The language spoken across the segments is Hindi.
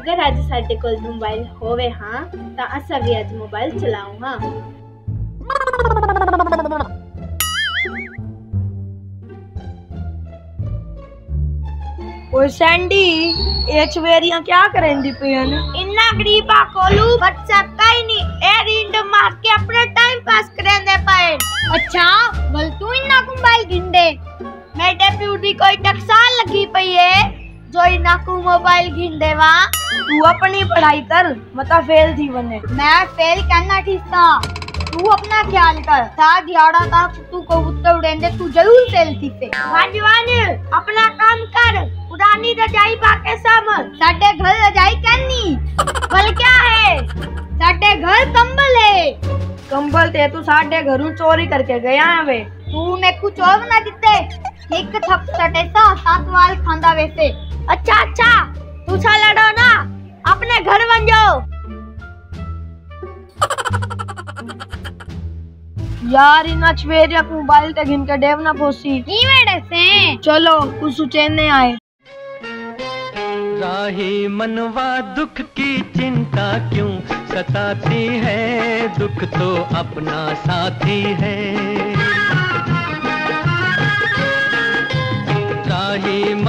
अगर अज साडे कोल मोबाइल होवे हाँ ता असा भी अज मोबाइल चलाऊं हाँ ओए सैंडी ये चवेरियाँ क्या करेंदी पियन इन्ना गरीबा कोलू व्हाट्सएप का ही नहीं ए रींड मार के अपना टाइम पास करेंदे पाए। अच्छा बल तू इन्ना मोबाइल गिंडे मेरे प्यूडी कोई टकसाल लगी पई है। को मोबाइल गिंडे वा तू अपनी पढ़ाई कर मता फेल थी बने मैं फेल करना ठीक था तू अपना ख्याल कर था दिहाड़ा था तू कबूतर उड़ेंदे तू ज़रूर फेल थी से वाजवान अपना काम कर पुरानी रजाई पाके सम साडे घर रजाई करनी बल क्या है साडे घर कंबल है कंबल ते तू साडे घरों चोरी करके गया है वे तू ने कुछ और ना दिते एक थप सटे सा सात वाल खांदा वैसे अच्छा अच्छा तू सा लड़ो ना अपने घर बन जाओ। यार इन चवेरिया को मोबाइल ते घिन के डेव ना पोसी। नी मेरे से चलो कुछ चेन्ने आए। राही मनवा दुख की चिंता क्यों? सताती है दुख तो अपना साथी है।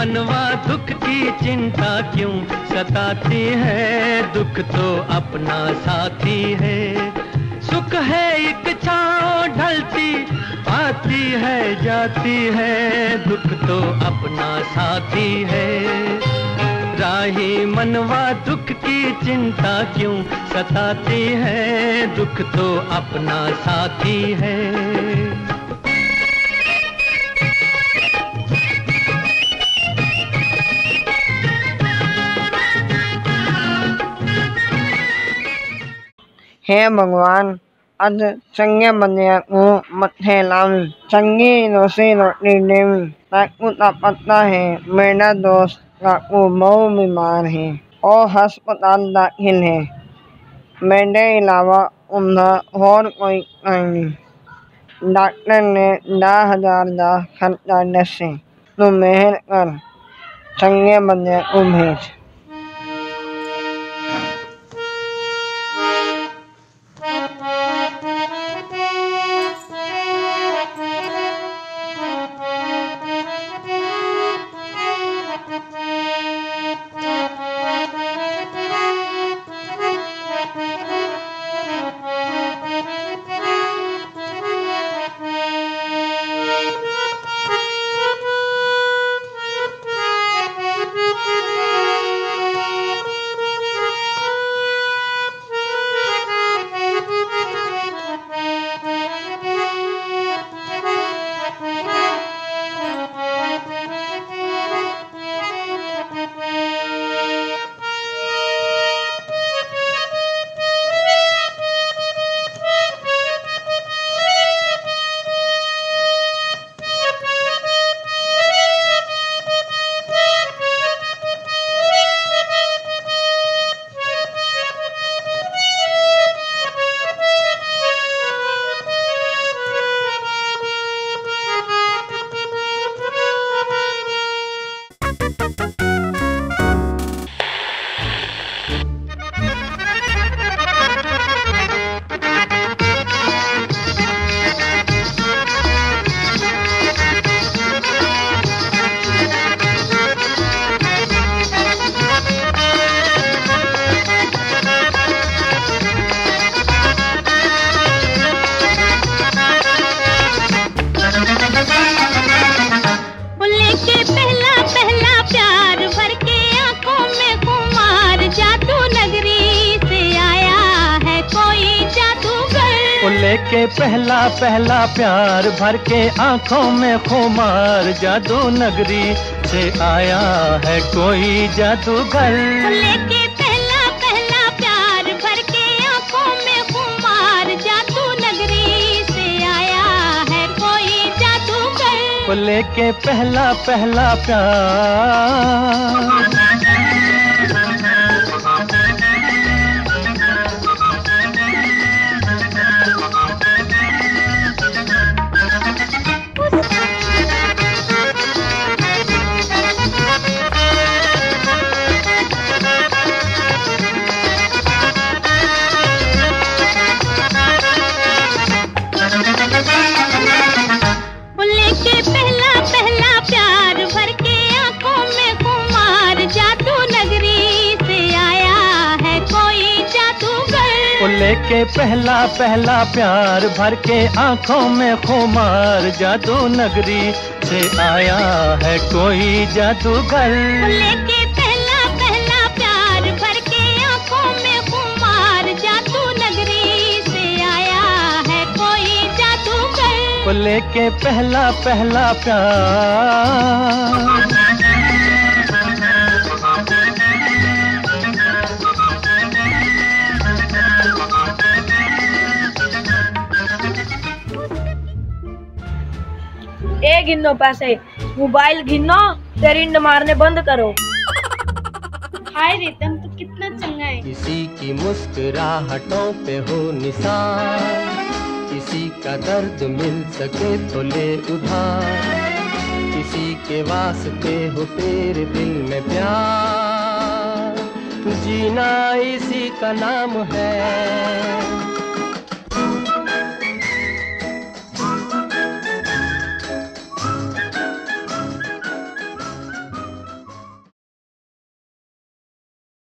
मनवा दुख की चिंता क्यों सताती है? दुख तो अपना साथी है। सुख है एक छाँव ढलती, आती है, जाती है। दुख तो अपना साथी है। राही मनवा दुख की चिंता क्यों सताती है? दुख तो अपना साथी है। हे भगवान अज चंगे बंदिया को मथे लावी चंगी रोसी रोटी देवी ताकू ता पता है मेरा दोस्त काकू बहु बीमार है और हस्पताल दाखिल है मेरे अलावा उन्हें और कोई नहीं डॉक्टर ने दस हज़ार का खर्चा दसे तू मेहर कर चंगे बंदे को भेज लेके पहला पहला प्यार भर के आँखों में खुमार जादू नगरी से आया है कोई जादूगर। लेके पहला पहला प्यार भर के आँखों में खुमार जादू नगरी से आया है कोई जादूगर। लेके पहला पहला प्यार। लेके पहला पहला प्यार भर के आँखों में खुमार जादू नगरी से आया है कोई जादूगर। लेके पहला पहला प्यार भर के आँखों में खुमार जादू नगरी से आया है कोई जादूगर। लेके पहला पहला प्यार ए गिनो पैसे मोबाइल गिनो ते रिंड मारने बंद करो। हाय रितम तू कितना चंगा है। किसी की मुस्कुराहटों पे हो निशान किसी का दर्द मिल सके तो ले उधार किसी के वास्ते हो तेरे दिल में प्यार। जीना इसी का नाम है।